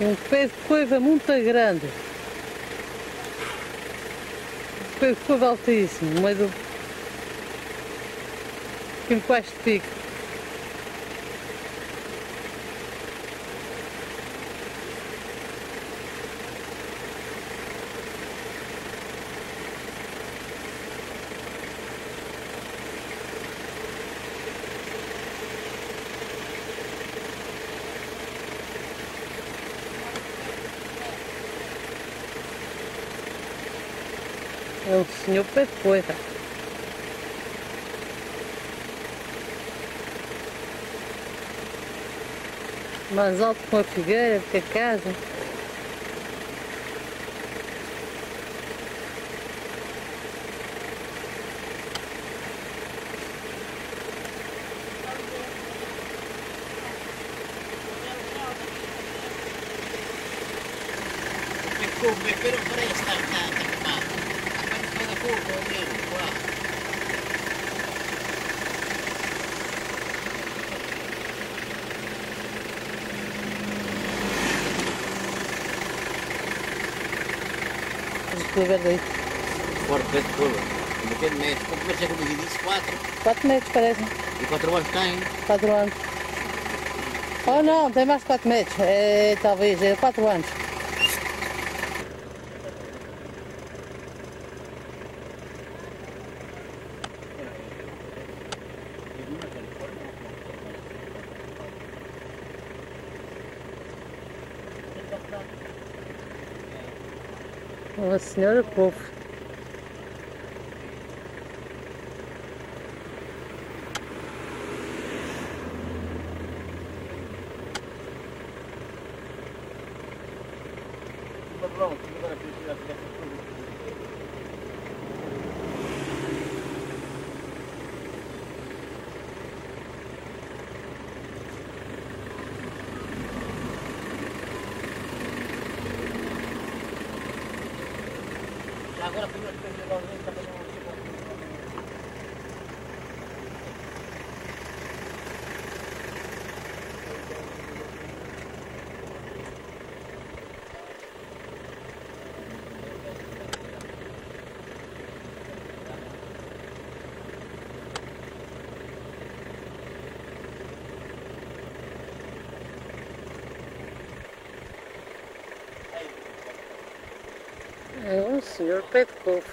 Um pé de coiva muito grande. Um pé de coiva altíssimo, meio do. Aqui debaixo de pico. É o senhor de coiva. Mais alto que uma figueira, que a casa. Quando fai la curva, almeno qua. As coivas daí. Fora pé de curva. Um pequeno metro. Quanto metros é que eu me disse? Quatro. 4 metros parece. E quatro anos tem. 4 anos. Oh não, tem mais 4 metros. É, talvez, é 4 anos. Восьмерков. Добро, добро, перечислять, я хочу agora primeiro É um senhor pé de couve.